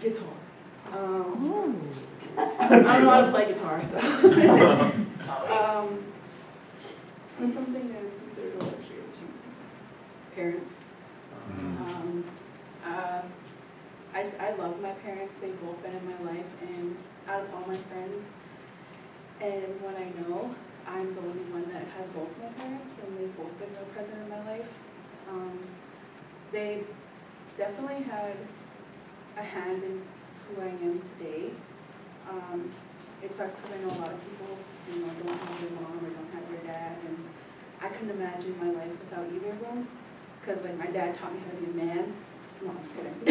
guitar. Um, I don't know how to play guitar, so. um, and something that is considered a luxury is parents. Um, uh, I, s- I love my parents, they've both been in my life, and out of all my friends, and what I know, I'm the only one that has both my parents, and they've both been real present in my life. Um, they definitely had a hand in who I am today. Um, it sucks because I know a lot of people, you know, don't have their mom or don't have their dad, and I couldn't imagine my life without either of them. Because like my dad taught me how to be a man. No, I'm just kidding.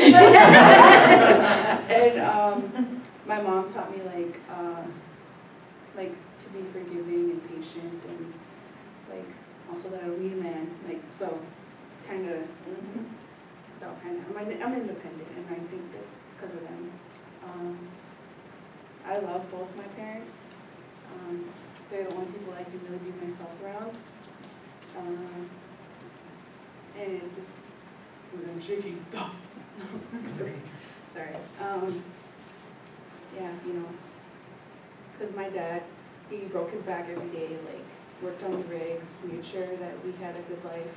and um, my mom taught me like uh, like to be forgiving and patient and like also that I need a man. Like so, kind of. So kind I'm, I'm independent, and I think that it's because of them. Um, I love both my parents. Um, they're the only people I can really be myself around. Um, and it just, Ooh, I'm shaking, stop. Okay, Sorry. Um, yeah, you know, because my dad, he broke his back every day, like, worked on the rigs, made sure that we had a good life.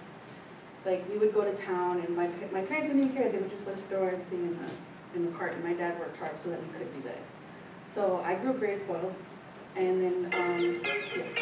Like, we would go to town, and my, my parents wouldn't even care, they would just let us store everything in the, in the cart, and my dad worked hard so that we could do that. So I grew up very spoiled, and then, um, yeah.